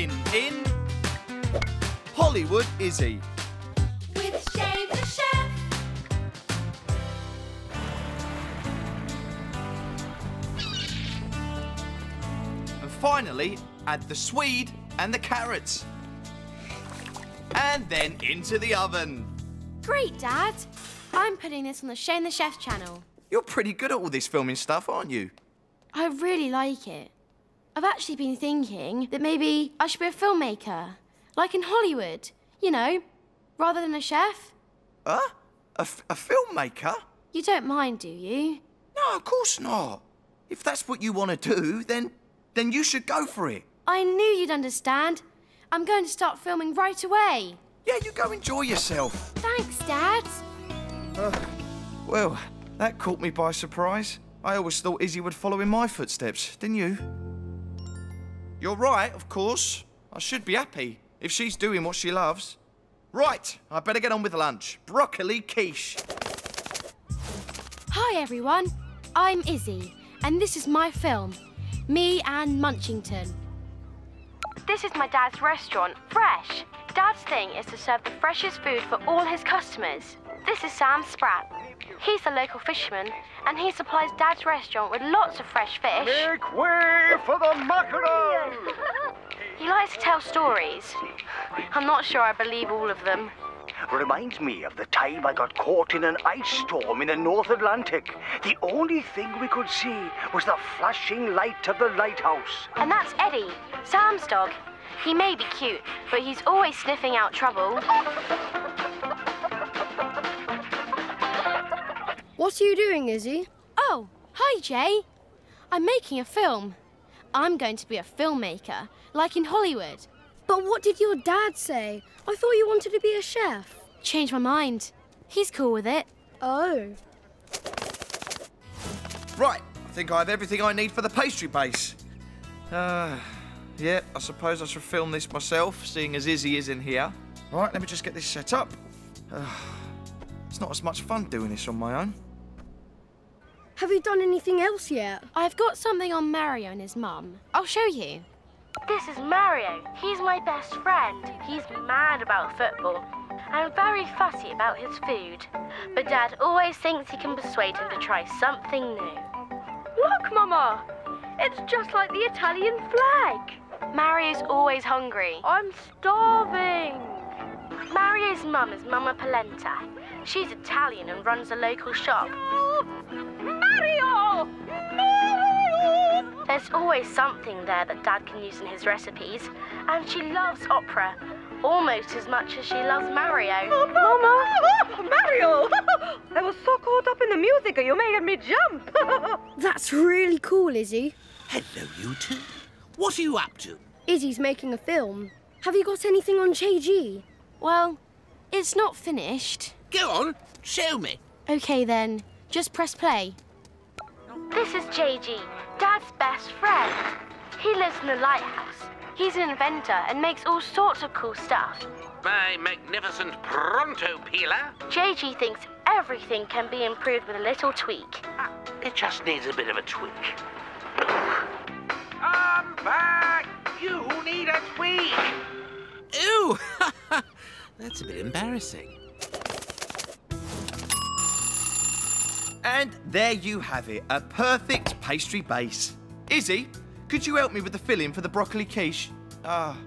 Cooking in Hollywood Izzy. With Shane the chef. And finally, add the swede and the carrots. And then into the oven. Great, Dad. I'm putting this on the Shane the Chef channel. You're pretty good at all this filming stuff, aren't you? I really like it. I've actually been thinking that maybe I should be a filmmaker, like in Hollywood, you know, rather than a chef. Huh? A, f- a filmmaker? You don't mind, do you? No, of course not. If that's what you want to do, then then you should go for it. I knew you'd understand. I'm going to start filming right away. Yeah, you go enjoy yourself. Thanks, Dad. Uh, well, that caught me by surprise. I always thought Izzy would follow in my footsteps, didn't you? You're right, of course. I should be happy if she's doing what she loves. Right, I better get on with lunch. Broccoli quiche. Hi, everyone. I'm Izzy, and this is my film, Me and Munchington. This is my dad's restaurant, Fresh. Dad's thing is to serve the freshest food for all his customers. This is Sam Spratt. He's a local fisherman, and he supplies Dad's restaurant with lots of fresh fish. Make way for the mackerel! He likes to tell stories. I'm not sure I believe all of them. Reminds me of the time I got caught in an ice storm in the North Atlantic. The only thing we could see was the flashing light of the lighthouse. And that's Eddie, Sam's dog. He may be cute, but he's always sniffing out trouble. What are you doing, Izzy? Oh, hi, Jay. I'm making a film. I'm going to be a filmmaker, like in Hollywood. But what did your dad say? I thought you wanted to be a chef. Changed my mind. He's cool with it. Oh. Right, I think I have everything I need for the pastry base. Uh, yeah, I suppose I should film this myself, seeing as Izzy is in here. Right, let me just get this set up. Uh, it's not as much fun doing this on my own. Have you done anything else yet? I've got something on Mario and his mum. I'll show you. This is Mario. He's my best friend. He's mad about football and very fussy about his food. But Dad always thinks he can persuade him to try something new. Look, Mama! It's just like the Italian flag. Mario's always hungry. I'm starving. Mario's mum is Mama Polenta. She's Italian and runs a local shop. Mario! Mario! There's always something there that Dad can use in his recipes, and she loves opera almost as much as she loves Mario. Mama! Mario! I was so caught up in the music, you made me jump. That's really cool, Izzy. Hello, you two. What are you up to? Izzy's making a film. Have you got anything on JG? Well, it's not finished. Go on, show me. Okay then, just press play. This is JG, Dad's best friend. He lives in the lighthouse. He's an inventor and makes all sorts of cool stuff. My magnificent pronto peeler. JG thinks everything can be improved with a little tweak. Ah, It just needs a bit of a tweak. I'm back! You need a tweak! Ooh! That's a bit embarrassing. And there you have it, a perfect pastry base. Izzy, could you help me with the filling for the broccoli quiche? Ah,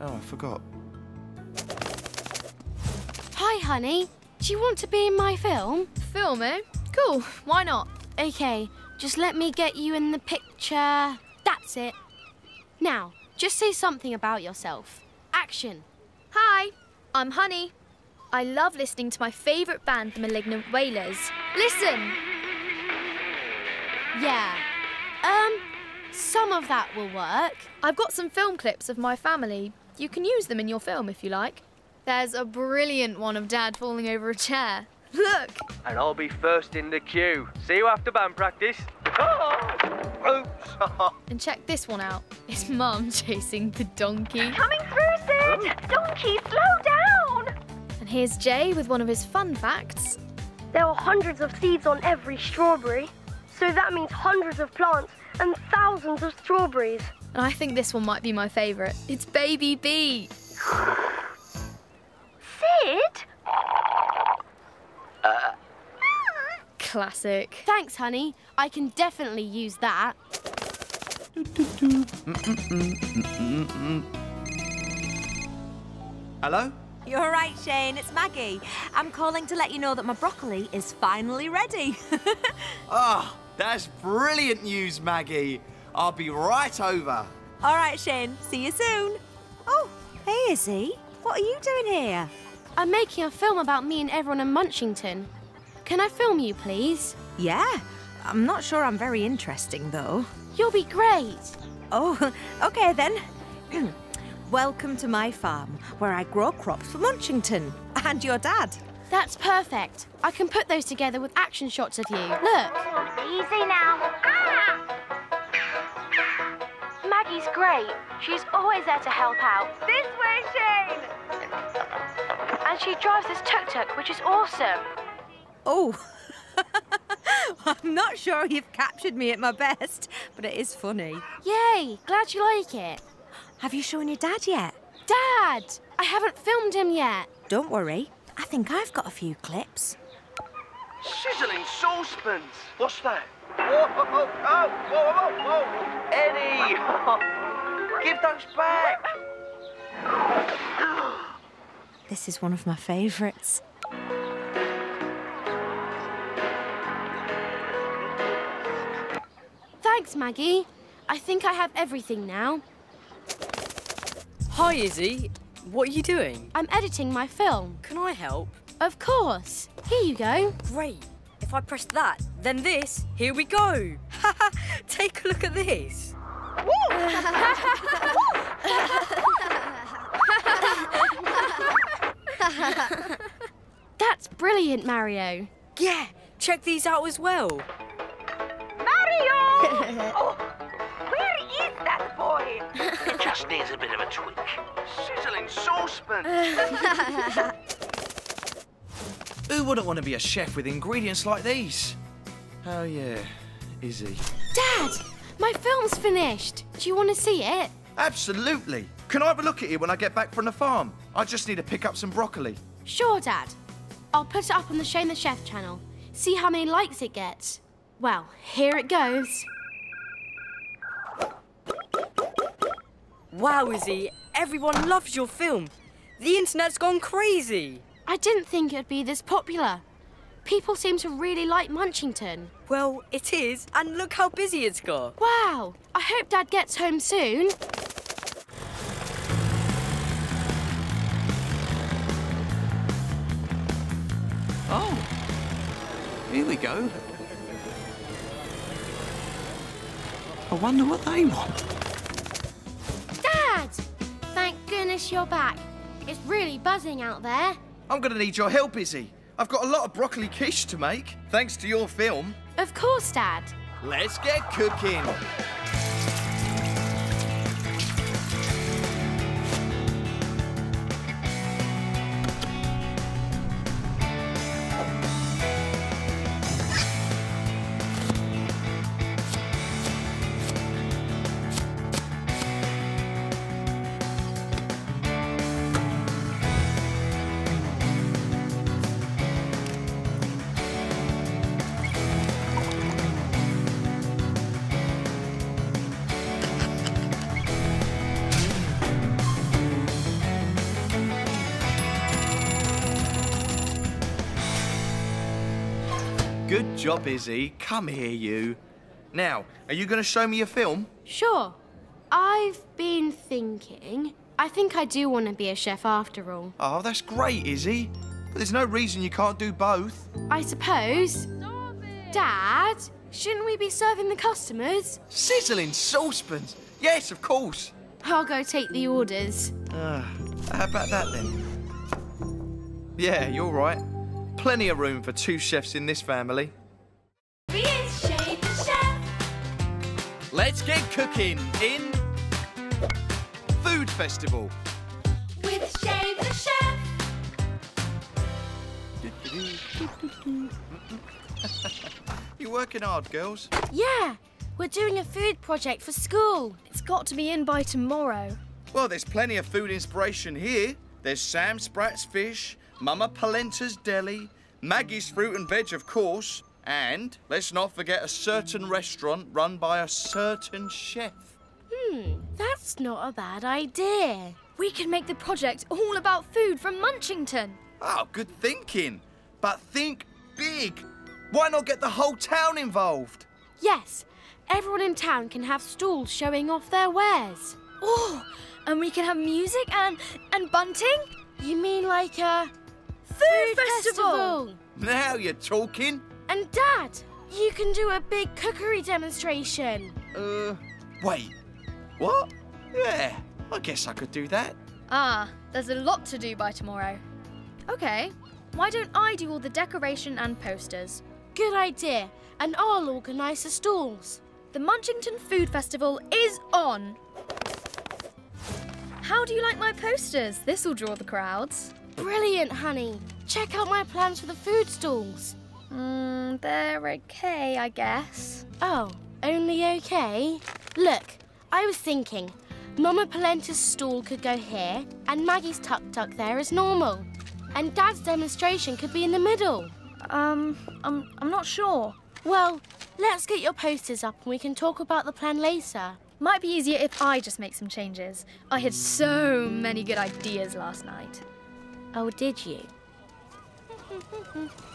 oh, I forgot. Hi, honey. Do you want to be in my film? Film, eh? Cool, why not? Okay, just let me get you in the picture. That's it. Now, just say something about yourself. Action. Hi, I'm Honey. I love listening to my favourite band, the Malignant Wailers. Listen! Yeah. Um, some of that will work. I've got some film clips of my family. You can use them in your film if you like. There's a brilliant one of Dad falling over a chair. Look! And I'll be first in the queue. See you after band practice. Oops. And check this one out. It's Mum chasing the donkey. Coming through, Sid! Donkey, slow down! And here's Jay with one of his fun facts. There are hundreds of seeds on every strawberry. So that means hundreds of plants and thousands of strawberries. and I think this one might be my favourite. It's Baby Bee. Sid? Classic. Thanks, honey. I can definitely use that. Hello? You're right, Shane. It's Maggie. I'm calling to let you know that my broccoli is finally ready. Ah, that's brilliant news, Maggie. I'll be right over. All right, Shane. See you soon. Oh, hey, Izzy. What are you doing here? I'm making a film about me and everyone in Munchington. Can I film you, please? Yeah. I'm not sure I'm very interesting, though. You'll be great. Oh, okay then. Welcome to my farm, where I grow crops for Munchington and your dad. That's perfect. I can put those together with action shots of you. Look. Easy now. Ah! Maggie's great. She's always there to help out. This way, Shane! And she drives this tuk-tuk, which is awesome. Oh. I'm not sure you've captured me at my best, but it is funny. Yay! Glad you like it. Have you shown your dad yet? Dad! I haven't filmed him yet. Don't worry. I think I've got a few clips. Sizzling saucepans. What's that? Whoa, oh, oh, whoa, whoa, whoa. Eddie! Give those back. This is one of my favourites. Thanks, Maggie. I think I have everything now. Hi, Izzy. What are you doing? I'm editing my film. Can I help? Of course. Here you go. Great. If I press that, then this. Here we go. Take a look at this. That's brilliant, Mario. Yeah, check these out as well. Mario! just needs a bit of a tweak. Sizzling saucepan. Who wouldn't want to be a chef with ingredients like these? Oh, yeah. Izzy. Dad, my film's finished. Do you want to see it? Absolutely. Can I have a look at it when I get back from the farm? I just need to pick up some broccoli. Sure, Dad. I'll put it up on the Shane the Chef channel. See how many likes it gets. Well, here it goes. Wow, Izzy, everyone loves your film. The internet's gone crazy. I didn't think it'd be this popular. People seem to really like Munchington. Well, it is, and look how busy it's got. Wow! I hope Dad gets home soon. Oh. Here we go. I wonder what they want. Goodness you're back. It's really buzzing out there. I'm going to need your help, Izzy. I've got a lot of broccoli quiche to make, thanks to your film. Of course, Dad. Let's get cooking. Job, Izzy. Come here, you. Now, are you going to show me your film? Sure. I've been thinking. I think I do want to be a chef after all. Oh, that's great, Izzy. But there's no reason you can't do both. I suppose. Dad, shouldn't we be serving the customers? Sizzling saucepans. Yes, of course. I'll go take the orders. Uh, how about that then? Yeah, you're right. Plenty of room for two chefs in this family. Let's get cooking in Food Festival. With Shane the Chef. You're working hard, girls. Yeah, We're doing a food project for school. It's got to be in by tomorrow. Well, there's plenty of food inspiration here. There's Sam Spratt's fish, Mama Polenta's deli, Maggie's fruit and veg, of course, and let's not forget a certain restaurant run by a certain chef. Hmm, that's not a bad idea. We can make the project all about food from Munchington. Oh, good thinking. But think big. Why not get the whole town involved? Yes, everyone in town can have stalls showing off their wares. Oh, and we can have music and and bunting. You mean like a food, festival? Now you're talking. And Dad, you can do a big cookery demonstration. Uh, wait. What? Yeah, I guess I could do that. Ah, there's a lot to do by tomorrow. Okay, why don't I do all the decoration and posters? Good idea. And I'll organise the stalls. The Munchington Food Festival is on. How do you like my posters? This'll draw the crowds. Brilliant, honey. Check out my plans for the food stalls. Hmm, they're okay, I guess. Oh, only okay? Look, I was thinking, Mama Polenta's stall could go here, and Maggie's Tuk Tuk there as normal. And Dad's demonstration could be in the middle. Um, I'm, I'm not sure. Well, let's get your posters up and we can talk about the plan later. Might be easier if I just make some changes. I had so many good ideas last night. Oh, did you?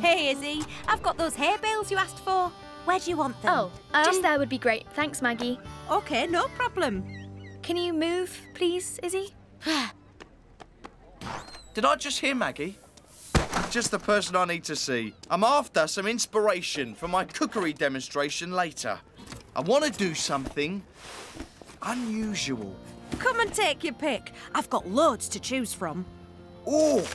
Hey, Izzy, I've got those hay bales you asked for. Where do you want them? Oh, um, just there would be great. Thanks, Maggie. Okay, no problem. Can you move, please, Izzy? Did I just hear Maggie? Just the person I need to see. I'm after some inspiration for my cookery demonstration later. I want to do something unusual. Come and take your pick. I've got loads to choose from. Oh,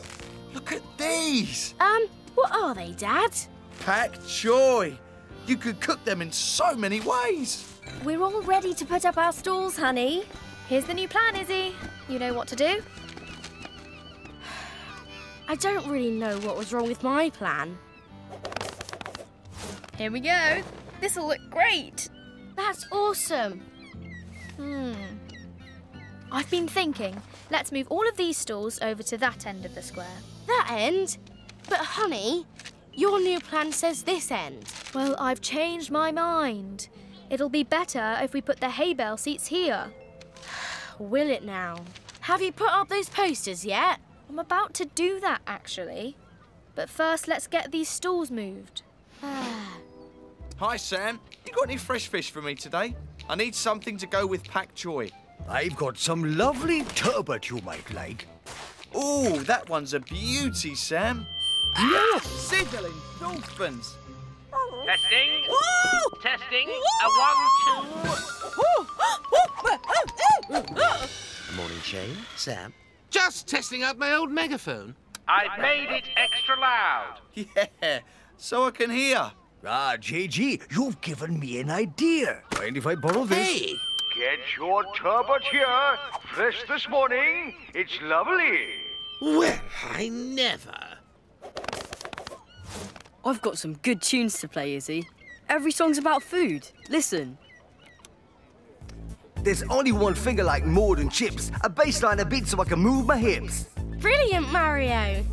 look at these. Um, what are they, Dad? Pak choy. You could cook them in so many ways. We're all ready to put up our stalls, honey. Here's the new plan, Izzy. You know what to do? I don't really know what was wrong with my plan. Here we go. This'll look great. That's awesome. Hmm. I've been thinking, let's move all of these stalls over to that end of the square. That end? But honey, your new plan says this end. Well, I've changed my mind. It'll be better if we put the hay bale seats here. Will it now? Have you put up those posters yet? I'm about to do that, actually. But first, let's get these stalls moved. Hi, Sam. You got any fresh fish for me today? I need something to go with pak choy. I've got some lovely turbot you might like. Oh, that one's a beauty, Sam. Ah, Signaling dolphins. Testing. Testing. A one, two. Morning, Shane. Sam. Just testing out my old megaphone. I've made it extra loud. Yeah, so I can hear. Ah, JG, you've given me an idea. Mind if I borrow this? Hey! Get your turbot here. Fresh this morning. It's lovely. Well, I never. I've got some good tunes to play, Izzy. Every song's about food. Listen. There's only one finger like more than chips. A baseline a beat so I can move my hips. Brilliant, Mario.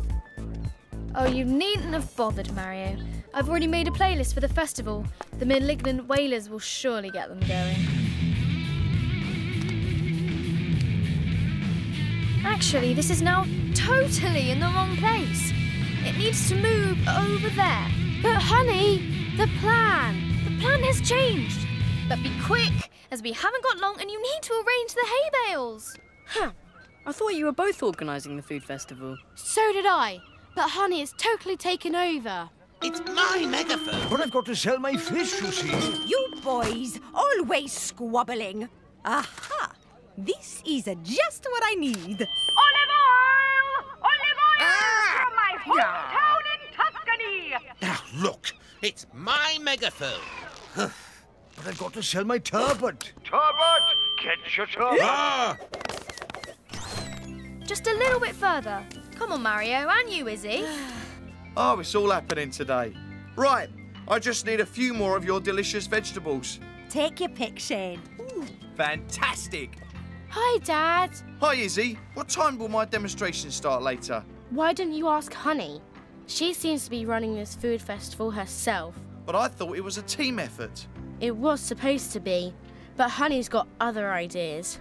Oh, you needn't have bothered, Mario. I've already made a playlist for the festival. The malignant Wailers will surely get them going. Actually, this is now totally in the wrong place. It needs to move over there. But honey, the plan. The plan has changed. But be quick, as we haven't got long and you need to arrange the hay bales. Huh. I thought you were both organising the food festival. So did I. But honey is totally taken over. It's my megaphone. But I've got to sell my fish, you see. You boys, always squabbling. Aha! This is just what I need. Olive oil! Olive oil Ah! from my hometown in Tuscany! Now, look. It's my megaphone. But I've got to sell my turbot. Turbot! Get your turbot! Ah! Just a little bit further. Come on, Mario, and you, Izzy. Oh, it's all happening today. Right, I just need a few more of your delicious vegetables. Take your pick, Shane. Fantastic. Hi, Dad. Hi, Izzy. What time will my demonstration start later? Why didn't you ask Honey? She seems to be running this food festival herself. But I thought it was a team effort. It was supposed to be, but Honey's got other ideas.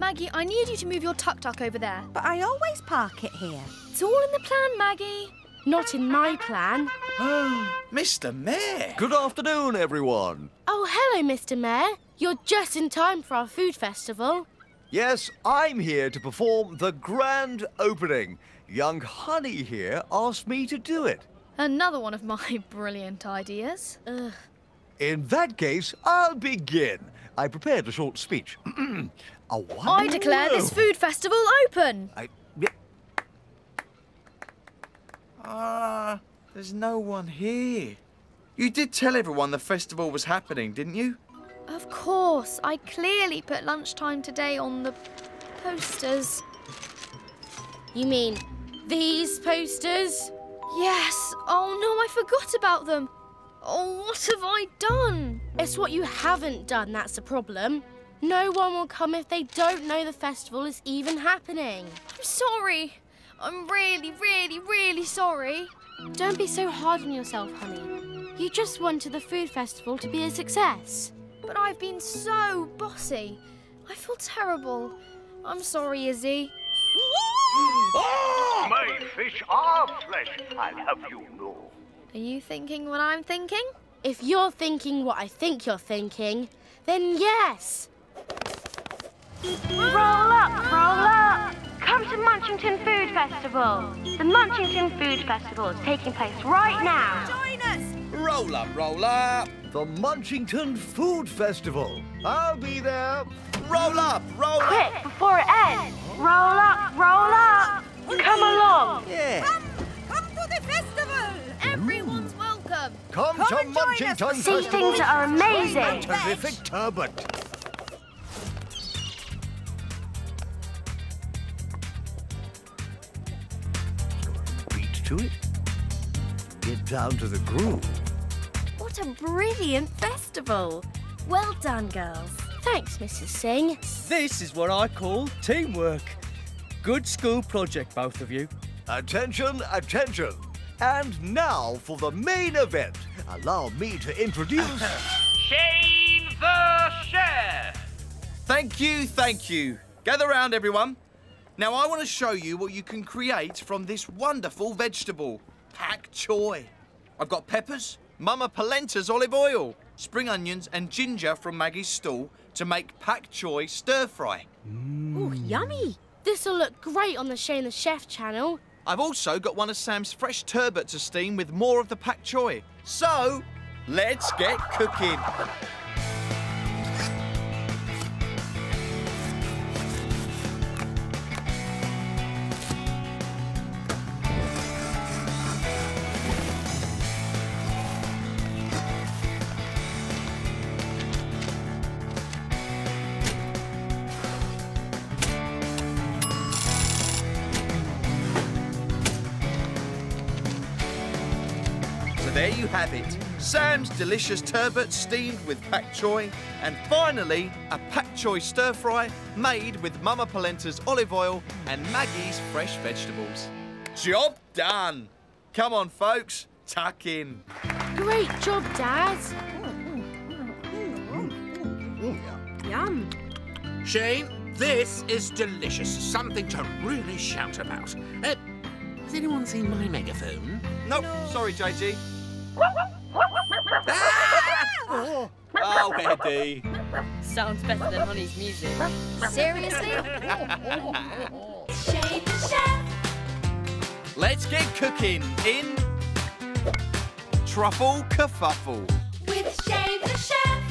Maggie, I need you to move your tuk-tuk over there. But I always park it here. It's all in the plan, Maggie. Not in my plan. Oh, Mr. Mayor. Good afternoon, everyone. Oh, hello, Mr. Mayor. You're just in time for our food festival. Yes, I'm here to perform the grand opening. Young Honey here asked me to do it. Another one of my brilliant ideas. Ugh. In that case, I'll begin. I prepared a short speech. I declare this food festival open. I, Ah, there's no one here. You did tell everyone the festival was happening, didn't you? Of course, I clearly put lunchtime today on the posters. You mean these posters? Yes. Oh no, I forgot about them. Oh, what have I done? It's what you haven't done that's the problem. No one will come if they don't know the festival is even happening. I'm sorry. I'm really, really, really sorry. Don't be so hard on yourself, honey. You just wanted the food festival to be a success. But I've been so bossy. I feel terrible. I'm sorry, Izzy. Ah! My fish are flesh, I'll have you know. Are you thinking what I'm thinking? If you're thinking what I think you're thinking, then yes. Roll up, roll up! Come to Munchington Food Festival. The Munchington Food Festival is taking place right now. Join us! Roll up, roll up. the Munchington Food Festival. I'll be there. Roll up, roll up. Quick, before it ends. Roll up, roll up! Come along! Yeah. Come, come to the festival! Everyone's welcome. Come, Come to and join us Munchington for These things are amazing. A terrific turbot. Beat to it. Get down to the groove. What a brilliant festival! Well done, girls. Thanks, Mrs. Singh. This is what I call teamwork. Good school project, both of you. Attention, attention. And now for the main event. Allow me to introduce. Shane the Chef! Thank you, thank you. Gather round, everyone. Now, I want to show you what you can create from this wonderful vegetable, pak choy. I've got peppers, Mama Polenta's olive oil, spring onions, and ginger from Maggie's stall to make pak choy stir fry. Ooh, yummy. This'll look great on the Shane the Chef channel. I've also got one of Sam's fresh turbot to steam with more of the pak choy. So, let's get cooking. Delicious turbot steamed with pak choy, and finally a pak choy stir fry made with Mama Polenta's olive oil and Maggie's fresh vegetables. Job done. Come on, folks, tuck in. Great job, Dad. Yum. Shane, this is delicious. Something to really shout about. Uh, has anyone seen my megaphone? Nope, sorry, JG. Ah! Oh, Eddie. Sounds better than Honey's music. Seriously? Shane the Chef. Let's get cooking in truffle kerfuffle. With Shane the Chef.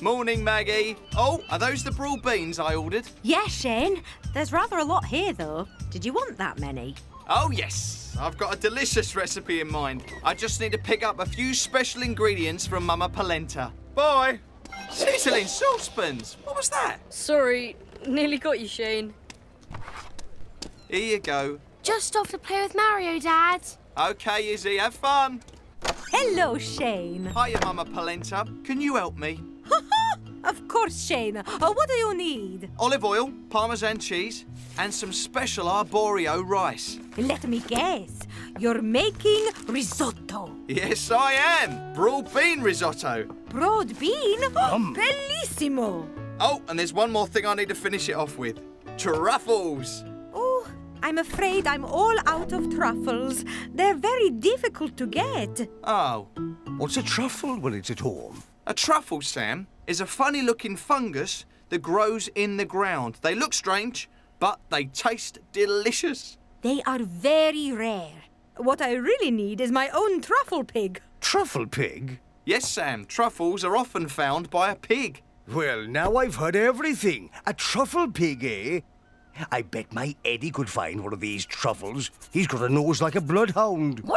Morning, Maggie. Oh, are those the broad beans I ordered? Yes, Shane. There's rather a lot here, though. Did you want that many? Oh, yes. I've got a delicious recipe in mind. I just need to pick up a few special ingredients from Mama Polenta. Bye. Sizzling saucepans! What was that? Sorry, nearly got you, Shane. Here you go. Just off to play with Mario, Dad. Okay, Izzy, have fun. Hello, Shane. Hiya, Mama Polenta. Can you help me? Of course, Shane. Uh, what do you need? Olive oil, parmesan cheese, and some special arborio rice. Let me guess. You're making risotto. Yes, I am. Broad bean risotto. Broad bean? Bellissimo. Oh, and there's one more thing I need to finish it off with. Truffles. Oh, I'm afraid I'm all out of truffles. They're very difficult to get. Oh. What's a truffle when it's at home? A truffle, Sam, is a funny-looking fungus that grows in the ground. They look strange, but they taste delicious. They are very rare. What I really need is my own truffle pig. Truffle pig? Yes, Sam, truffles are often found by a pig. Well, now I've heard everything. A truffle pig, eh? I bet my Eddie could find one of these truffles. He's got a nose like a bloodhound. No,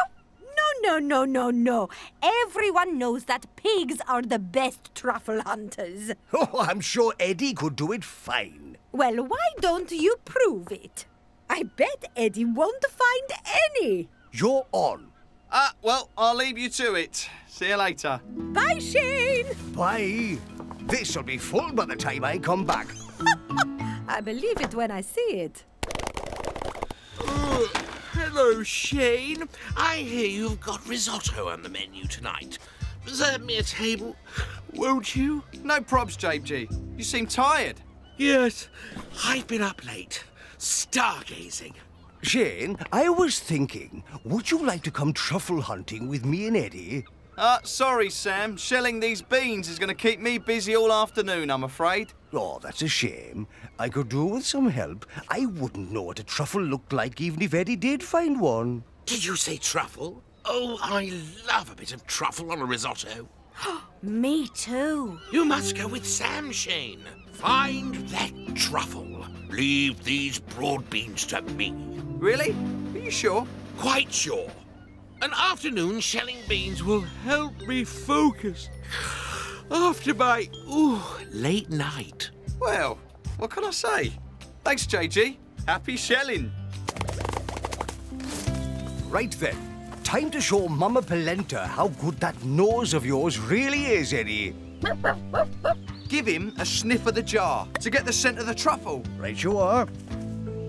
no, no, no, no. Everyone knows that pigs are the best truffle hunters. Oh, I'm sure Eddie could do it fine. Well, why don't you prove it? I bet Eddie won't find any. You're on. Ah, well, I'll leave you to it. See you later. Bye, Shane. Bye. This'll be full by the time I come back. I believe it when I see it. Hello, Shane. I hear you've got risotto on the menu tonight. Reserve me a table, won't you? No probs, JG. You seem tired. Yes, I've been up late, stargazing. Shane, I was thinking, would you like to come truffle hunting with me and Eddie? Uh, sorry, Sam. Shelling these beans is going to keep me busy all afternoon, I'm afraid. Oh, that's a shame. I could do with some help. I wouldn't know what a truffle looked like even if Eddie did find one. Did you say truffle? Oh, I love a bit of truffle on a risotto. Me too. You must go with Sam, Shane. Find that truffle. Leave these broad beans to me. Really? Are you sure? Quite sure. An afternoon shelling beans will help me focus after my ooh, late night. Well, what can I say? Thanks, JG. Happy shelling. Right then. Time to show Mama Polenta how good that nose of yours really is, Eddie. Give him a sniff of the jar to get the scent of the truffle. Right you are.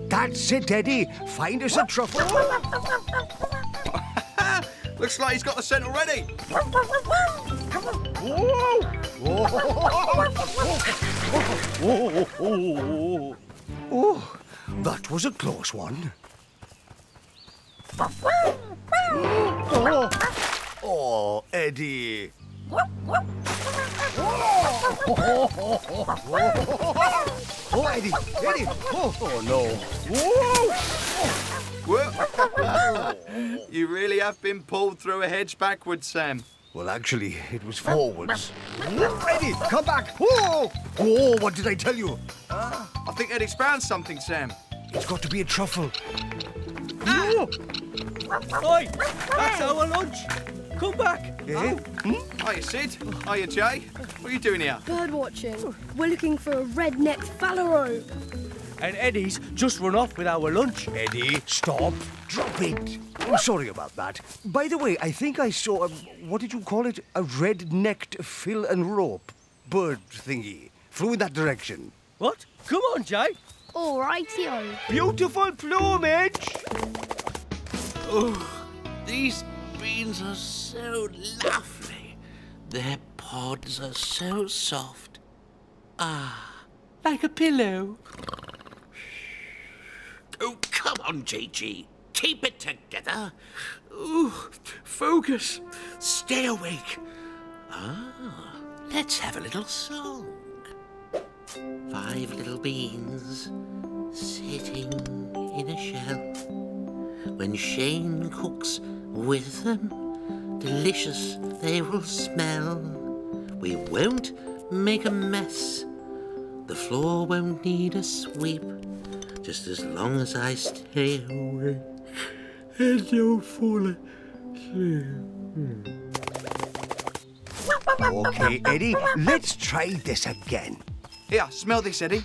That's it, Eddie. Find us a truffle. Looks like he's got the scent already. Oh, that was a close one. Oh, Eddie. Oh, Eddie, Eddie. Oh, oh no. Whoa. you really have been pulled through a hedge backwards, Sam. Well, actually, it was forwards. Eddie, come back. Oh, oh, what did I tell you? Uh, I think Eddie's found something, Sam. It's got to be a truffle. Ah. Oi, that's our lunch. Come back. Eh? Hmm? Hiya, Sid. Hiya, Jay. What are you doing here? Bird watching. We're looking for a red-necked phalarope. And Eddie's just run off with our lunch. Eddie, stop. Drop it. I'm sorry about that. By the way, I think I saw a, what did you call it? A red-necked fill and rope bird thingy. Flew in that direction. What? Come on, Jay. All righty-o. Beautiful plumage. Oh, these beans are so lovely. Their pods are so soft. Ah, like a pillow. Oh, come on, JG. Keep it together. Ooh, focus. Stay awake. Ah, let's have a little song. Five little beans sitting in a shell. When Shane cooks with them, delicious they will smell. We won't make a mess. The floor won't need a sweep. Just as long as I stay awake and don't fall asleep. Okay, Eddie, let's try this again. Here, smell this, Eddie.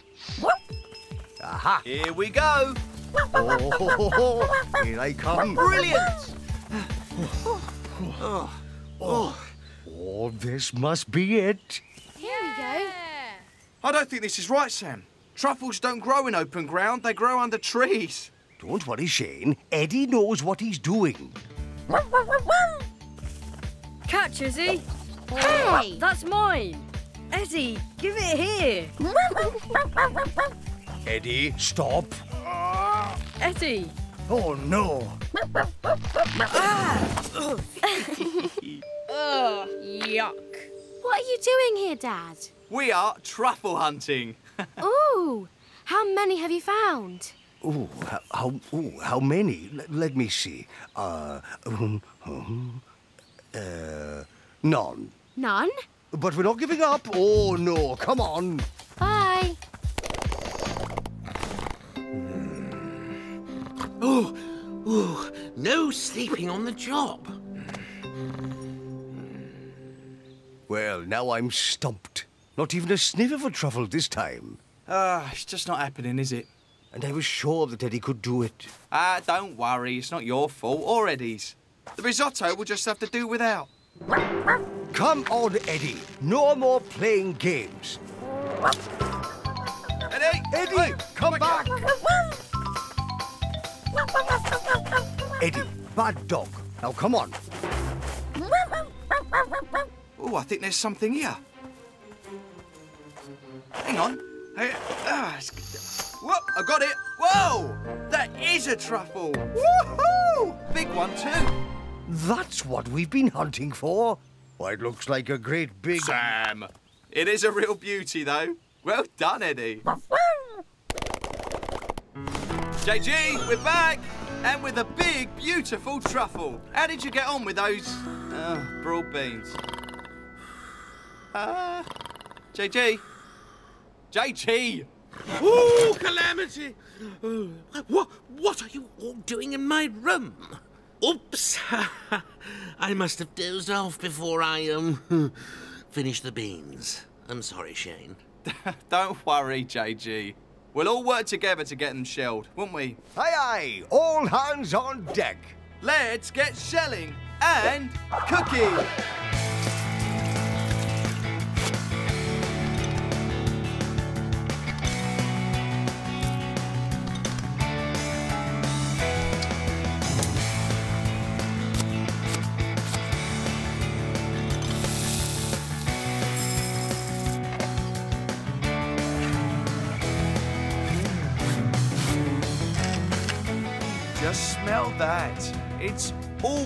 Aha! Here we go. Oh, here I come. Brilliant. Oh, oh, oh, this must be it. Here we go. I don't think this is right, Sam. Truffles don't grow in open ground, they grow under trees. Don't worry, Shane. Eddie knows what he's doing. Catch, Izzy. Hey! That's mine. Eddie, give it here. Eddie, stop. Eddie. Oh, no. Ugh, yuck. What are you doing here, Dad? We are truffle hunting. Ooh, how many have you found? Oh, how, how, ooh, how many? L- let me see. Uh, um, um, uh, none. None? But we're not giving up. Oh, no. Come on. Bye. Oh, oh, no sleeping on the job. Well, now I'm stumped. Not even a sniff of a truffle this time. Ah, it's just not happening, is it? And I was sure that Eddie could do it. Ah, don't worry, it's not your fault or Eddie's. The risotto we'll just have to do without. Come on, Eddie. No more playing games. Eddie! Eddie, Hey, come back back. Eddie, bad dog. Now, come on. Oh, I think there's something here. Hang on. Hey, ah, it's- Whoa, I got it. Whoa! That is a truffle. Woohoo! Big one, too. That's what we've been hunting for. Why, it looks like a great big... Sam. It is a real beauty, though. Well done, Eddie. JG, we're back! And with a big, beautiful truffle. How did you get on with those uh, broad beans? Uh, JG? JG! Oh, calamity! Oh, what, what are you all doing in my room? Oops! I must have dozed off before I, um, finished the beans. I'm sorry, Shane. Don't worry, JG. We'll all work together to get them shelled, won't we? Aye, aye. All hands on deck. Let's get shelling and cooking!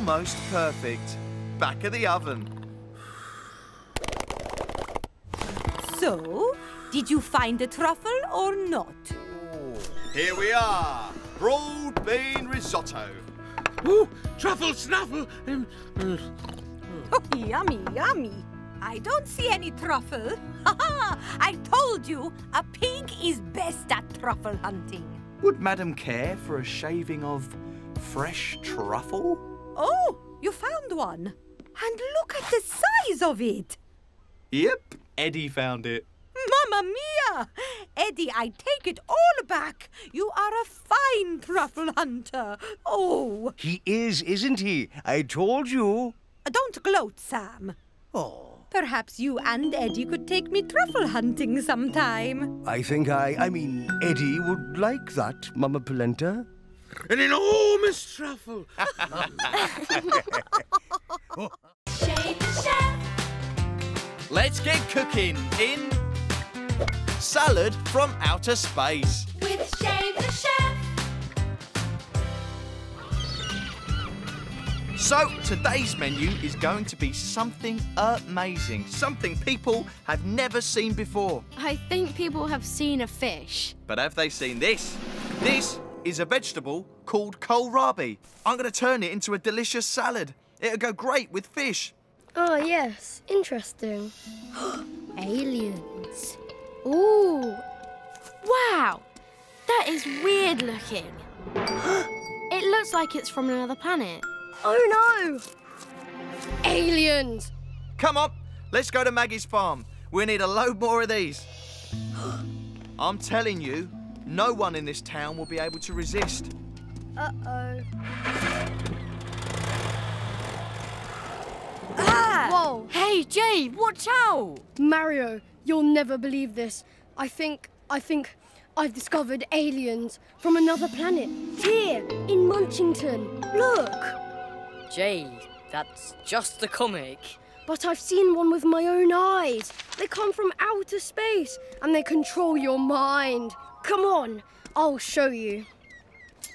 Almost perfect. Back of the oven. So, did you find the truffle or not? Here we are. Broad bean risotto. Ooh, truffle snuffle! Um, uh, Oh, yummy, yummy. I don't see any truffle. Ha ha! I told you, a pig is best at truffle hunting. Would Madam care for a shaving of fresh truffle? Oh, you found one. And look at the size of it. Yep, Eddie found it. Mamma mia! Eddie, I take it all back. You are a fine truffle hunter. Oh, He is, isn't he? I told you. don't gloat, Sam. Oh. Perhaps you and Eddie could take me truffle hunting sometime. I think I, I mean, Eddie would like that, Mama Polenta. An enormous truffle! Let's get cooking in salad from outer space. With Shane the Chef. So, today's menu is going to be something amazing, something people have never seen before. I think people have seen a fish. But have they seen this? This is a vegetable called kohlrabi. I'm going to turn it into a delicious salad. It'll go great with fish. Oh, yes. Interesting. Aliens. Ooh. Wow. That is weird looking. it looks like it's from another planet. Oh, no. Aliens. Come on, let's go to Maggie's farm. We need a load more of these. I'm telling you, no one in this town will be able to resist. Uh-oh. Ah! Whoa! Hey, Jay, watch out! Mario, you'll never believe this. I think, I think I've discovered aliens from another planet. Here, in Munchington. Look! Jay, that's just a comic. But I've seen one with my own eyes. They come from outer space and they control your mind. Come on, I'll show you.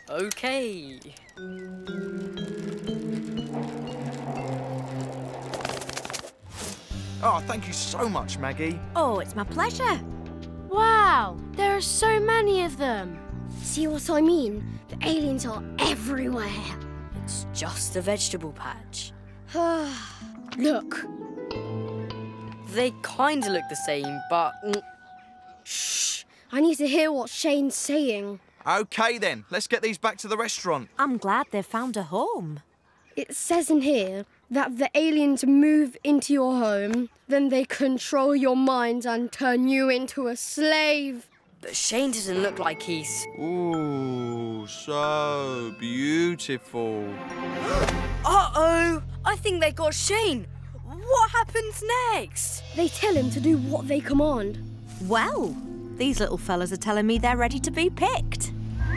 Okay. Oh, thank you so much, Maggie. Oh, it's my pleasure. Wow, there are so many of them. See what I mean? The aliens are everywhere. It's just a vegetable patch. Look. They kinda look the same, but. mm, Shh! I need to hear what Shane's saying. Okay then, let's get these back to the restaurant. I'm glad they've found a home. It says in here that the aliens move into your home, then they control your mind and turn you into a slave. But Shane doesn't look like he's. Ooh, so beautiful. Uh oh! I think they got Shane. What happens next? They tell him to do what they command. Well, these little fellas are telling me they're ready to be picked.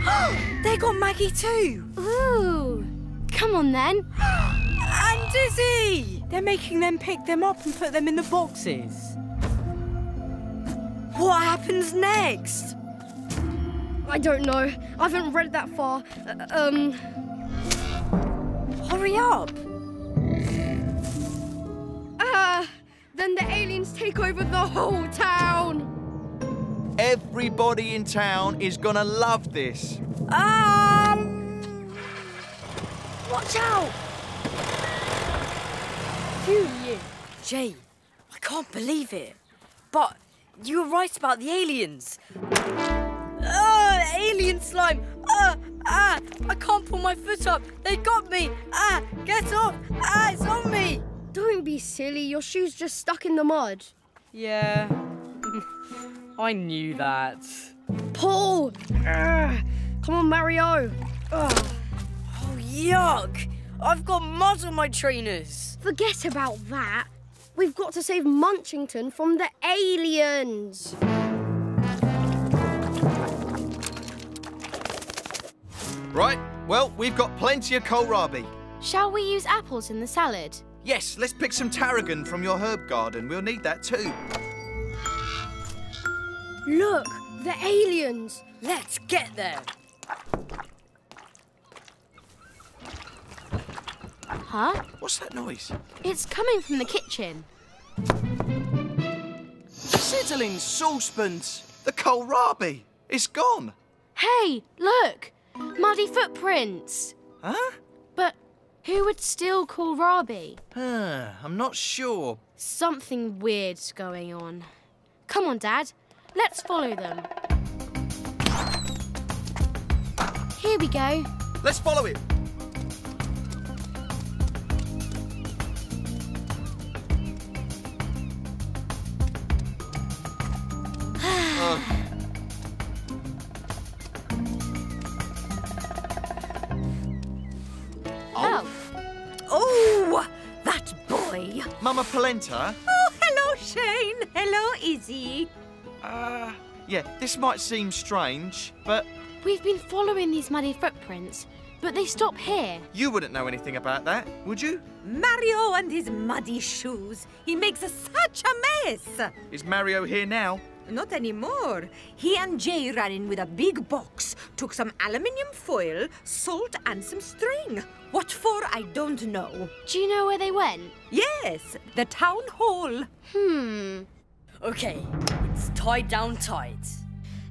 they got Maggie too. Ooh, come on then. And Dizzy! They're making them pick them up and put them in the boxes. What happens next? I don't know. I haven't read that far. Uh, um. Hurry up! Ah! then the aliens take over the whole town. Everybody in town is gonna love this. Um. Watch out! Phew, you. Jay, I can't believe it. But you were right about the aliens. Ah, alien slime! Ah, ah! I can't pull my foot up. They got me. Ah, get off! Ah, it's on me. Don't be silly. Your shoe's just stuck in the mud. Yeah. I knew that. Paul! Ah, come on, Mario. Oh, yuck! I've got mud on my trainers. forget about that. We've got to save Munchington from the aliens. Right, well, we've got plenty of kohlrabi. Shall we use apples in the salad? Yes, let's pick some tarragon from your herb garden. We'll need that too. Look, the aliens. Let's get there. Huh? What's that noise? It's coming from the kitchen. Sizzling saucepans. The kohlrabi. It's gone. Hey, look! Muddy footprints. Huh? But who would steal kohlrabi? Uh, I'm not sure. Something weird's going on. Come on, Dad. Let's follow them. Here we go. Let's follow it. Uh, Oh. Oh, that boy. Mama Polenta. Oh, hello, Shane. Hello, Izzy. Uh, yeah, this might seem strange, but We've been following these muddy footprints, but they stop here. you wouldn't know anything about that, would you? Mario and his muddy shoes. He makes such a mess. Is Mario here now? Not anymore. He and Jay ran in with a big box, took some aluminium foil, salt, and some string. What for, I don't know. Do you know where they went? Yes, the town hall. Hmm. Okay, it's tied down tight.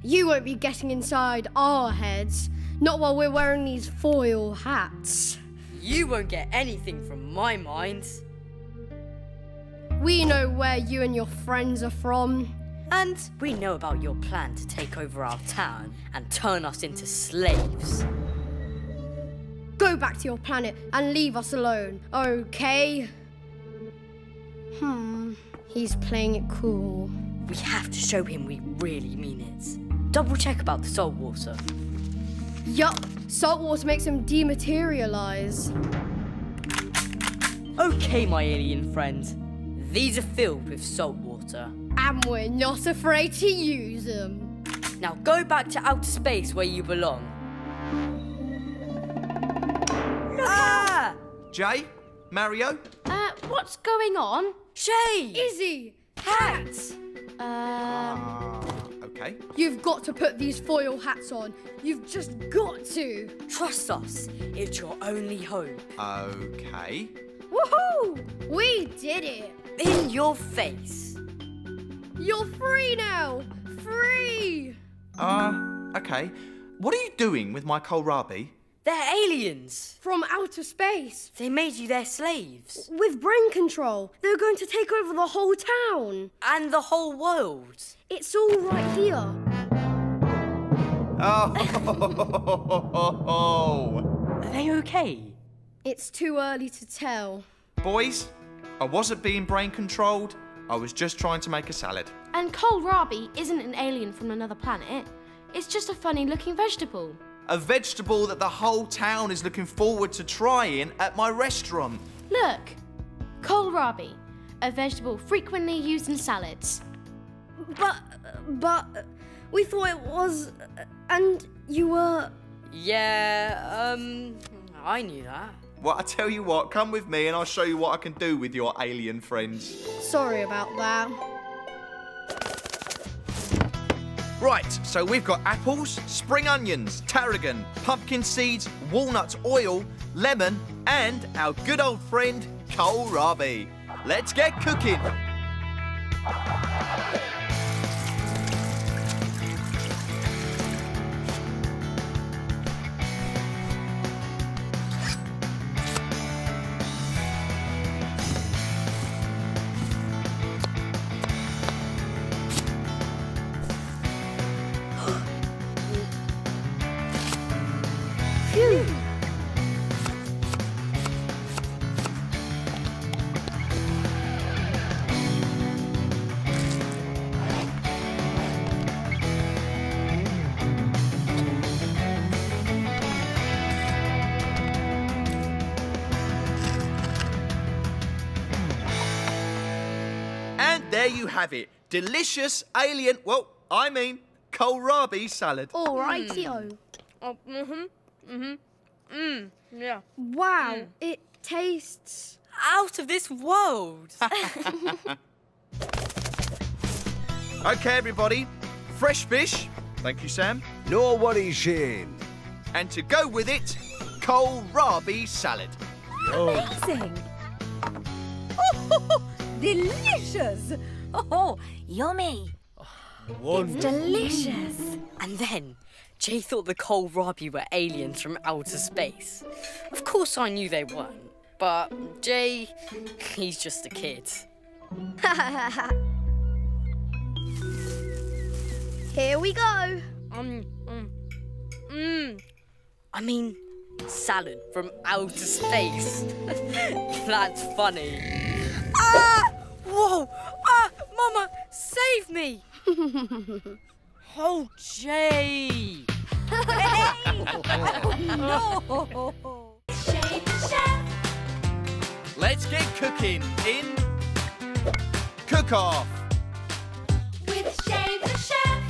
You won't be getting inside our heads. Not while we're wearing these foil hats. You won't get anything from my mind. We know where you and your friends are from. And we know about your plan to take over our town and turn us into slaves. Go back to your planet and leave us alone, okay? Hmm. He's playing it cool. We have to show him we really mean it. Double check about the salt water. Yup, salt water makes him dematerialize. Okay, my alien friends. These are filled with salt water. And we're not afraid to use them. Now go back to outer space where you belong. Ah! Jay? Mario? Uh, what's going on? Shay! Izzy! Hats! Um, Okay. You've got to put these foil hats on. You've just got to. Trust us, it's your only hope. Okay. Woohoo! We did it! In your face. You're free now! Free! Uh, okay. What are you doing with my kohlrabi? They're aliens. From outer space. They made you their slaves. With brain control. They're going to take over the whole town. And the whole world. It's all right here. Oh! Are they okay? It's too early to tell. Boys, I wasn't being brain controlled. I was just trying to make a salad. and kohlrabi isn't an alien from another planet. It's just a funny-looking vegetable. A vegetable that the whole town is looking forward to trying at my restaurant. Look, kohlrabi, a vegetable frequently used in salads. But, but, we thought it was. And you were. Yeah, um, I knew that. Well, I tell you what, come with me and I'll show you what I can do with your alien friends. Sorry about that. Right, so we've got apples, spring onions, tarragon, pumpkin seeds, walnut oil, lemon, and our good old friend kohlrabi. Let's get cooking. Delicious alien, well, I mean, kohlrabi salad. All righty-o. Oh, mm-hmm, mm-hmm, mm, yeah. Wow, it tastes. Out of this world. Okay, everybody. Fresh fish. Thank you, Sam. No worries, Shane. And to go with it, kohlrabi salad. Amazing! Oh, delicious! Oh, yummy! One. It's delicious. And then, Jay thought the kohlrabi were aliens from outer space. Of course I knew they weren't, but Jay, he's just a kid. Here we go. Um, um, mm. I mean, salad from outer space. That's funny. Ah! Whoa! Ah! Mama, save me! oh, Jay! no! Let's get cooking in Cook Off. With Shane the Chef.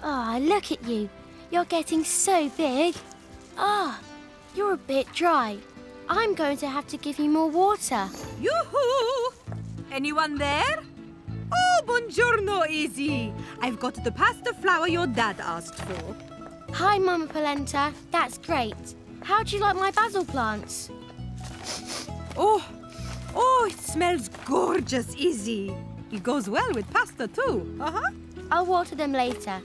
Ah, look at you. You're getting so big. Ah, you're a bit dry. I'm going to have to give you more water. Yoo-hoo! Anyone there? Oh, buongiorno, Izzy. I've got the pasta flour your dad asked for. Hi, Mama Polenta. That's great. How do you like my basil plants? Oh, oh, it smells gorgeous, Izzy. It goes well with pasta too. Uh-huh. I'll water them later.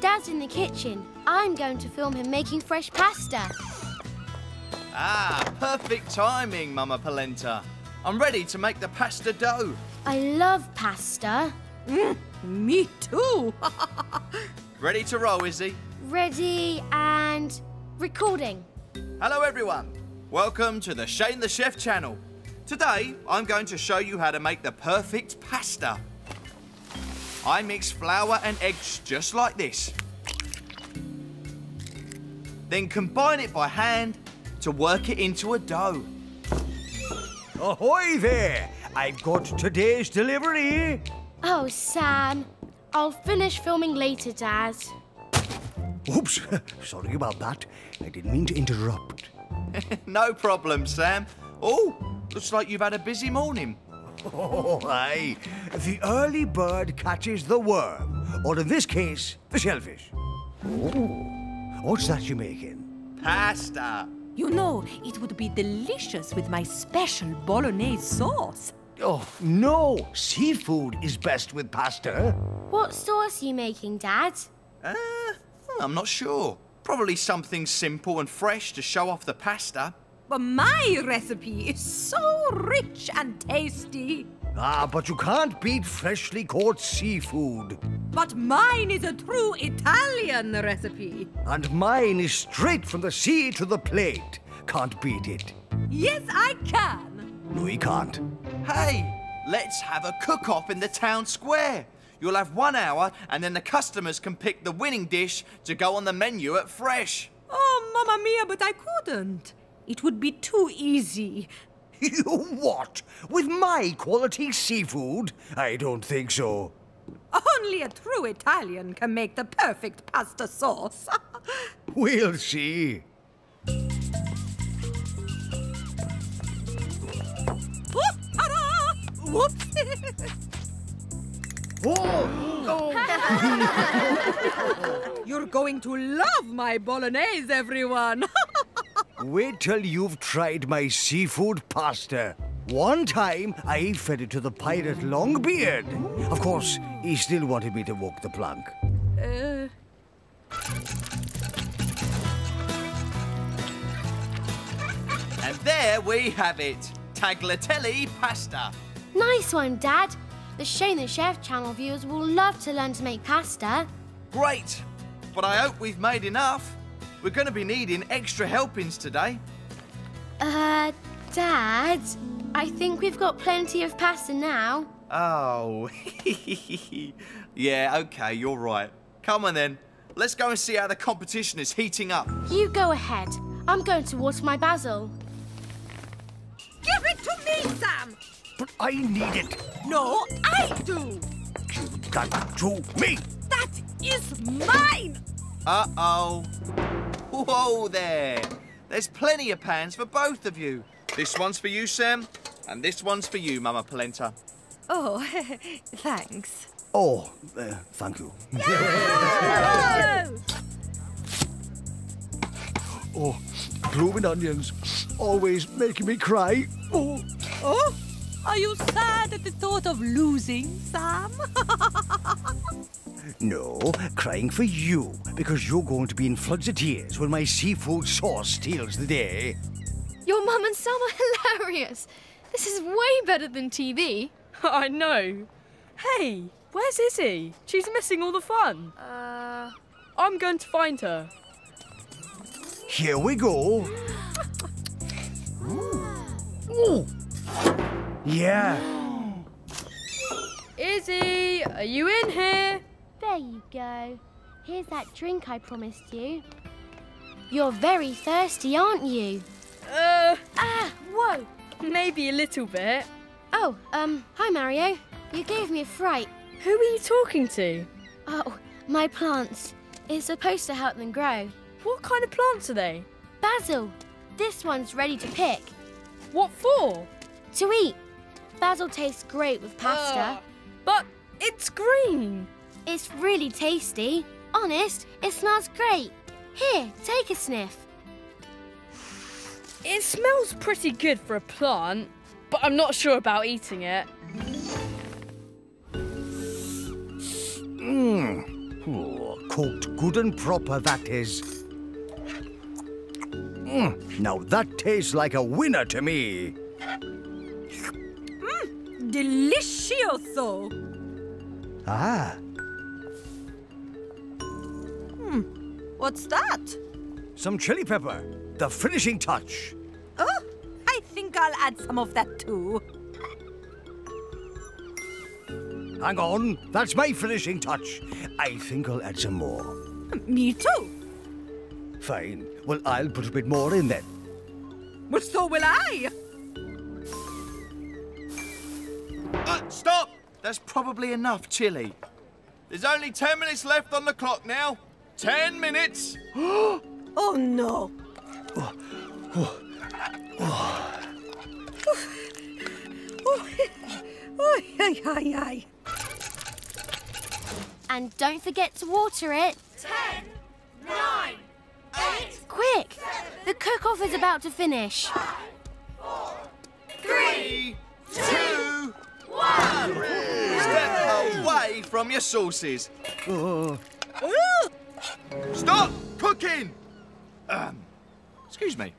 Dad's in the kitchen. I'm going to film him making fresh pasta. Ah, perfect timing, Mama Polenta. I'm ready to make the pasta dough. I love pasta. Mm, me too. Ready to roll, Izzy? Ready and Recording. Hello, everyone. Welcome to the Shane the Chef channel. Today, I'm going to show you how to make the perfect pasta. I mix flour and eggs just like this. Then combine it by hand to work it into a dough. Ahoy there! I've got today's delivery. Oh, Sam. I'll finish filming later, Dad. Oops, sorry about that. I didn't mean to interrupt. no problem, Sam. Oh, looks like you've had a busy morning. Oh, aye. The early bird catches the worm, or in this case, the shellfish. Ooh. What's that you're making? Pasta. You know, it would be delicious with my special bolognese sauce. Oh, no! Seafood is best with pasta. What sauce are you making, Dad? Uh, I'm not sure. Probably something simple and fresh to show off the pasta. But my recipe is so rich and tasty. Ah, but you can't beat freshly caught seafood. But mine is a true Italian recipe. And mine is straight from the sea to the plate. Can't beat it. Yes, I can. No, he can't. Hey, let's have a cook-off in the town square. You'll have one hour, and then the customers can pick the winning dish to go on the menu at Fresh. Oh, Mamma Mia, but I couldn't. It would be too easy. You what? With my quality seafood? I don't think so. Only a true Italian can make the perfect pasta sauce. we'll see. Whoops! Oh! You're going to love my bolognese, everyone! Wait till you've tried my seafood pasta. One time, I fed it to the pirate Longbeard. Of course, he still wanted me to walk the plank. Uh... And there we have it. Tagliatelle pasta. Nice one, Dad. The Shane the Chef channel viewers will love to learn to make pasta. Great. But I hope we've made enough. We're going to be needing extra helpings today. Uh, Dad, I think we've got plenty of pasta now. Oh. yeah, okay, you're right. Come on then. Let's go and see how the competition is heating up. You go ahead. I'm going to water my basil. Give it to me, Sam! But I need it. No, I do. Give that to me. That is mine. Uh-oh. Whoa there. There's plenty of pans for both of you. This one's for you, Sam, and this one's for you, Mama Polenta. Oh, thanks. Oh, uh, thank you. oh, blooming onions. Always making me cry. Oh. Oh? Are you sad at the thought of losing, Sam? no, crying for you, because you're going to be in floods of tears when my seafood sauce steals the day. Your mum and Sam are hilarious. This is way better than TV. I know. Hey, where's Izzy? She's missing all the fun. Uh... I'm going to find her. Here we go. Ooh. Yeah. Izzy, are you in here? There you go. Here's that drink I promised you. You're very thirsty, aren't you? Uh. Ah, whoa. Maybe a little bit. Oh, um, hi, Mario. You gave me a fright. Who are you talking to? Oh, my plants. It's supposed to help them grow. What kind of plants are they? Basil. This one's ready to pick. What for? To eat. Basil tastes great with pasta. Uh, but it's green. It's really tasty. Honest, it smells great. Here, take a sniff. It smells pretty good for a plant, but I'm not sure about eating it. Mmm. Oh, cooked good and proper, that is. Mm, now that tastes like a winner to me. Delicioso. Ah. Hmm, what's that? some chili pepper. The finishing touch. Oh, I think I'll add some of that too. Hang on, that's my finishing touch. I think I'll add some more. Me too. Fine. Well, I'll put a bit more in then. Well, so will I. Uh, stop! That's probably enough chili. There's only ten minutes left on the clock now. Ten minutes! oh no. Oh, ay, ay, ay. And don't forget to water it. Ten, nine, eight, Quick! The cook-off is about to finish. three, Two, one! Step away from your sauces. Stop cooking! Um, excuse me.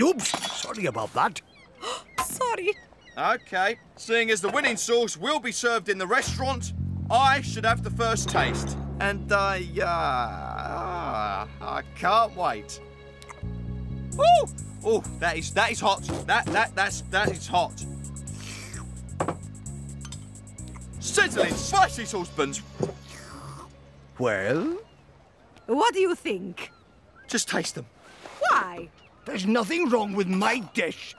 Oops, sorry about that. Sorry. Okay, seeing as the winning sauce will be served in the restaurant, I should have the first taste. And I, uh, I can't wait. Woo! Oh, that is that is hot. That that that's that is hot. Sizzling spicy saucepans. Well, What do you think? Just taste them. Why? there's nothing wrong with my dish.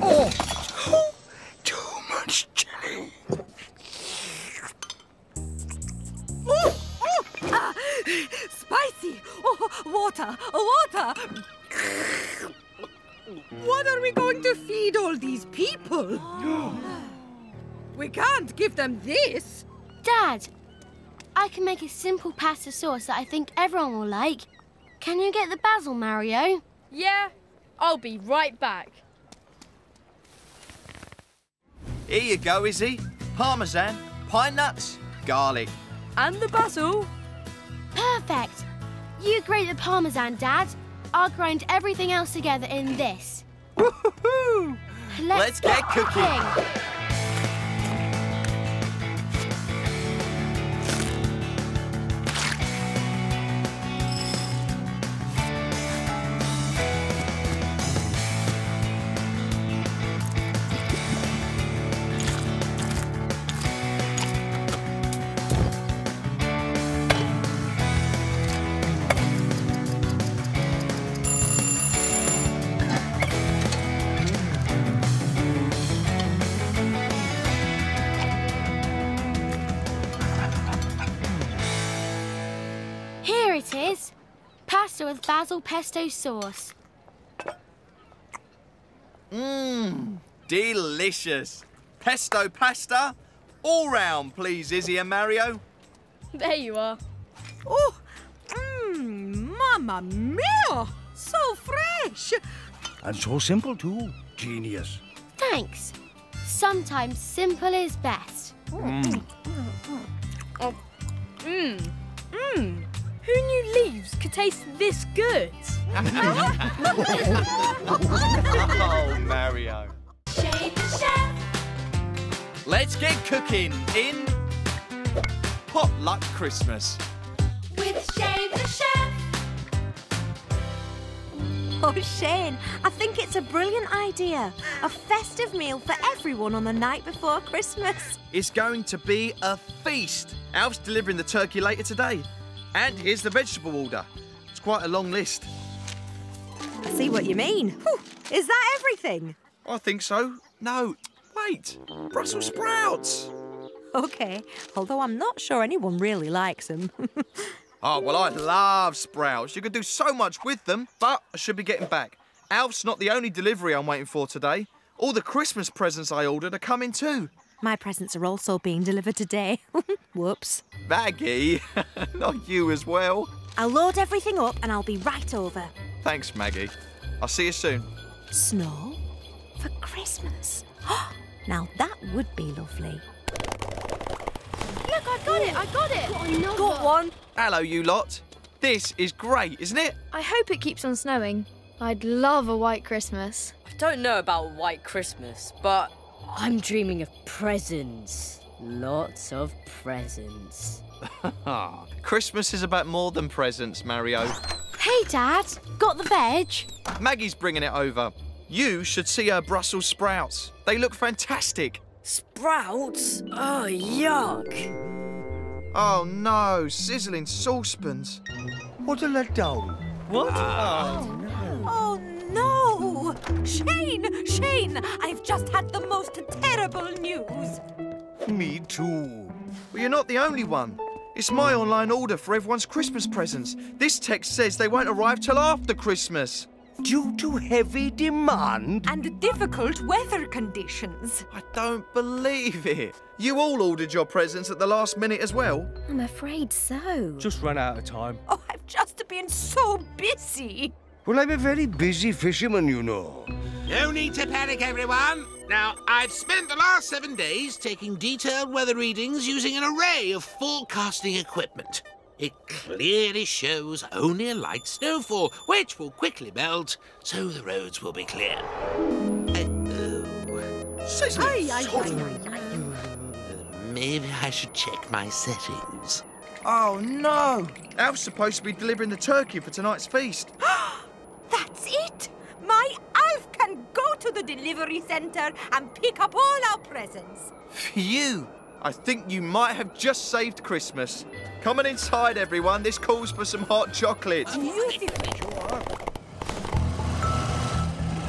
Oh, too much chili. Oh, oh, ah, spicy. Oh, water, water. What are we going to feed all these people? we can't give them this. Dad, I can make a simple pasta sauce that I think everyone will like. Can you get the basil, Mario? Yeah, I'll be right back. Here you go, Izzy. Parmesan, pine nuts, garlic. And the basil. Perfect. You grate the parmesan, Dad. I'll grind everything else together in this. Woohoo! Let's, Let's get cooking. Here Pasta pesto sauce. Mmm, delicious. Pesto pasta, all round, please, Izzy and Mario. There you are. Oh, mmm, mamma mia! So fresh. And so simple, too. Genius. Thanks. Sometimes simple is best. Mm. mm, mm, mm. Oh, mmm, mmm. Who knew leaves could taste this good? oh, Mario. Shane the chef. Let's get cooking in Potluck Christmas. With Shane the chef. Oh, Shane, I think it's a brilliant idea. A festive meal for everyone on the night before Christmas. It's going to be a feast. Alf's delivering the turkey later today. And here's the vegetable order. It's quite a long list. I see what you mean. Whew, Is that everything? I think so. No, wait. Brussels sprouts. Okay, although I'm not sure anyone really likes them. Oh, ah, well, I love sprouts. You could do so much with them, but I should be getting back. Alf's not the only delivery I'm waiting for today. All the Christmas presents I ordered are coming too. My presents are also being delivered today. Whoops. Maggie, not you as well. I'll load everything up and I'll be right over. Thanks, Maggie. I'll see you soon. Snow? For Christmas? now that would be lovely. Look, I got it, I got it. Got one. Hello, you lot. This is great, isn't it? I hope it keeps on snowing. I'd love a white Christmas. I don't know about White Christmas, but I'm dreaming of presents. Lots of presents. Christmas is about more than presents, Mario. Hey, Dad, got the veg? Maggie's bringing it over. You should see her Brussels sprouts. They look fantastic. Sprouts? Oh, yuck. Oh no, sizzling saucepans. What a letdown. What? Oh no! Oh no! Oh, Shane! Shane! I've just had the most terrible news. Me too. Well, you're not the only one. It's my online order for everyone's Christmas presents. This text says they won't arrive till after Christmas. Due to heavy demand? And difficult weather conditions. I don't believe it. You all ordered your presents at the last minute as well. I'm afraid so. Just ran out of time. Oh, I've just been so busy. Well, I'm a very busy fisherman, you know. No need to panic, everyone. Now, I've spent the last seven days taking detailed weather readings using an array of forecasting equipment. It clearly shows only a light snowfall, which will quickly melt, so the roads will be clear. Uh, oh. Maybe I should check my settings. Oh no! Alf's supposed to be delivering the turkey for tonight's feast. That's it! My Alf can go to the delivery centre and pick up all our presents. Phew! I think you might have just saved Christmas. Come on inside, everyone. This calls for some hot chocolate.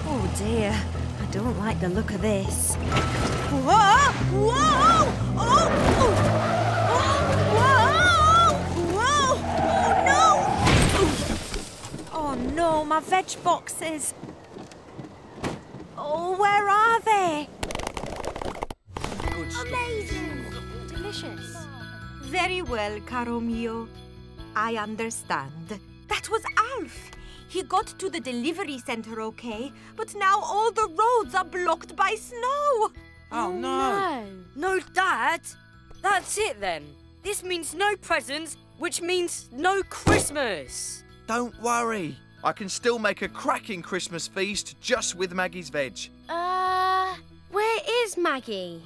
Oh dear, I don't like the look of this. Whoa! Whoa! Oh! Oh! No! Oh my veg boxes. Oh, where are they? Amazing. Delicious. Very well, caro mio. I understand. That was Alf. He got to the delivery center okay, but now all the roads are blocked by snow. Oh, oh no! No, Dad. That's it then. This means no presents, which means no Christmas. Don't worry. I can still make a cracking Christmas feast just with Maggie's veg. Uh, where is Maggie?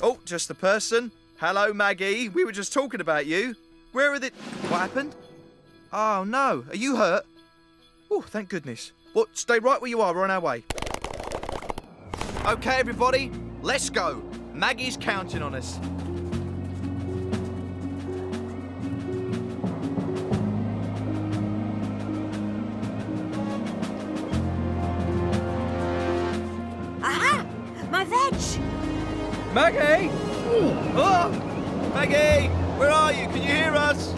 Oh, just the person. Hello, Maggie. We were just talking about you. Where are the... What happened? Oh, no. Are you hurt? Oh, thank goodness. Well, stay right where you are. We're on our way. OK, everybody. Let's go. Maggie's counting on us. Maggie! Oh! Maggie! Where are you? Can you hear us?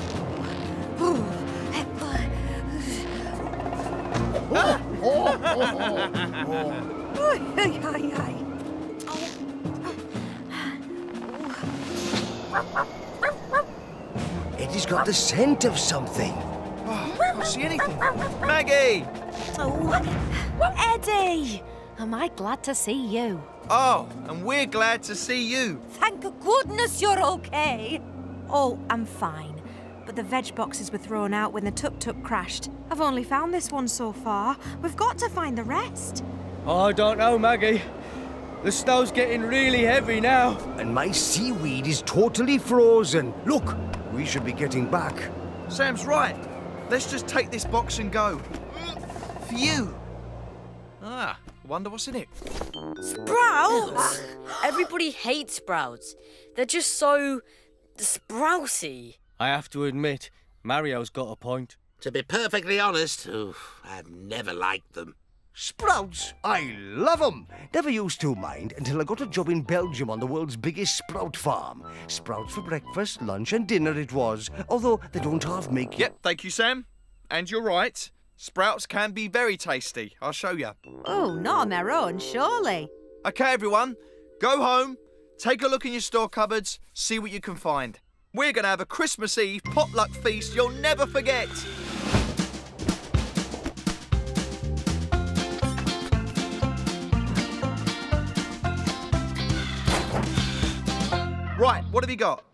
Ay, ay, ay, ay. Eddie's got the scent of something. Oh, I can't see anything. Maggie! Oh, Eddie! Am I glad to see you? Oh, and we're glad to see you. Thank goodness you're okay. Oh, I'm fine. But the veg boxes were thrown out when the tuk-tuk crashed. I've only found this one so far. We've got to find the rest. Oh, I don't know, Maggie. The snow's getting really heavy now. And my seaweed is totally frozen. Look, we should be getting back. Sam's right. Let's just take this box and go. Phew. Wonder what's in it. Sprouts? Everybody hates sprouts. They're just so sprouty. I have to admit, Mario's got a point. To be perfectly honest, oof, I've never liked them. Sprouts? I love love 'em. Never used to mind until I got a job in Belgium on the world's biggest sprout farm. Sprouts for breakfast, lunch, and dinner it was, although they don't half make Yep, thank you, Sam. And you're right. Sprouts can be very tasty. I'll show you. Oh, not on their own, surely. Okay, everyone, go home, take a look in your store cupboards, see what you can find. We're going to have a Christmas Eve potluck feast you'll never forget. Right, what have you got?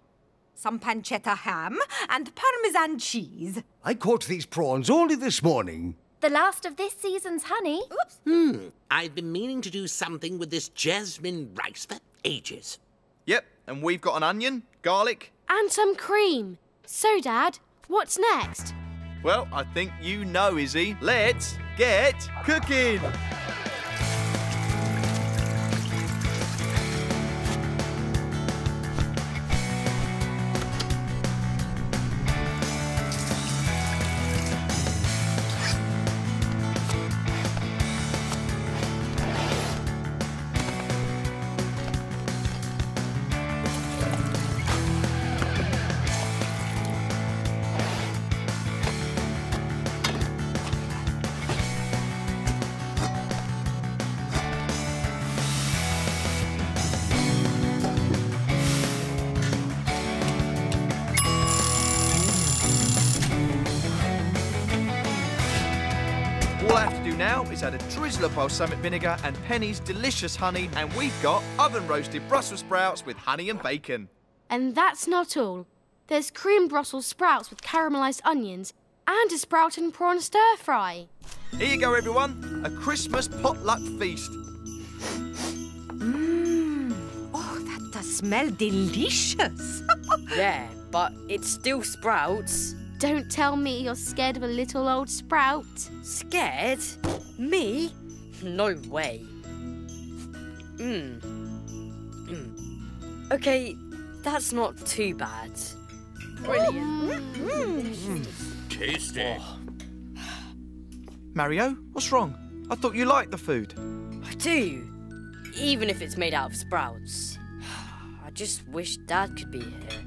Some pancetta ham and parmesan cheese. I caught these prawns only this morning. The last of this season's honey. Oops. Hmm, I've been meaning to do something with this jasmine rice for ages. Yep, And we've got an onion, garlic. And some cream. So, Dad, what's next? Well, I think you know, Izzy. Let's get cooking. Drizzle of balsamic vinegar and Penny's delicious honey, and we've got oven roasted Brussels sprouts with honey and bacon. And that's not all. There's cream Brussels sprouts with caramelised onions and a sprout and prawn stir fry. Here you go, everyone. A Christmas potluck feast. Mmm. Oh, that does smell delicious. yeah, but it's still sprouts. Don't tell me you're scared of a little old sprout. Scared? Me? No way. Hmm. Hmm. Okay, that's not too bad. Brilliant. Tasty. Mario, what's wrong? I thought you liked the food. I do. Even if it's made out of sprouts. I just wish Dad could be here.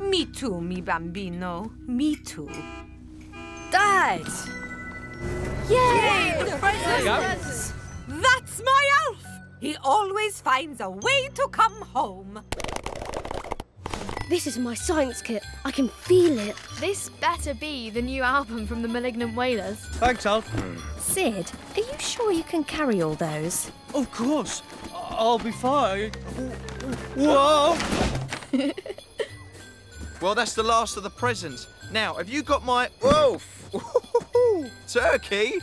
Me too, mi bambino. Me too. Dad! Yay! the presents! That's my elf! He always finds a way to come home. This is my science kit. I can feel it. This better be the new album from the Malignant Wailers. Thanks, Alf. Sid, are you sure you can carry all those? Of course. I- I'll be fine. Whoa! Well, that's the last of the presents. Now, have you got my... Whoa! Turkey?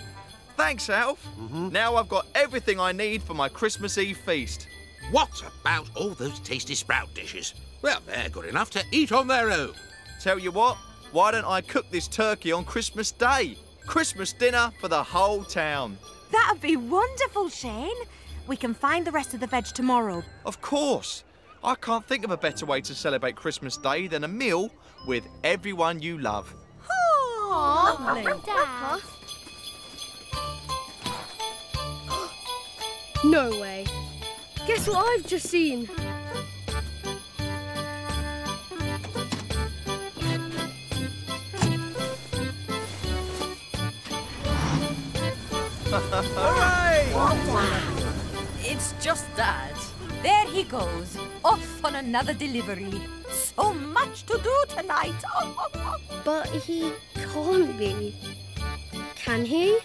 Thanks, Alf. Mm-hmm. Now I've got everything I need for my Christmas Eve feast. What about all those tasty sprout dishes? Well, they're good enough to eat on their own. Tell you what, why don't I cook this turkey on Christmas Day? Christmas dinner for the whole town. That'd be wonderful, Shane. We can find the rest of the veg tomorrow. Of course. I can't think of a better way to celebrate Christmas Day than a meal with everyone you love. Lovely. Dad. No way. Guess what I've just seen? It's just Dad. There he goes, off on another delivery. So much to do tonight. But he can't be. Can he?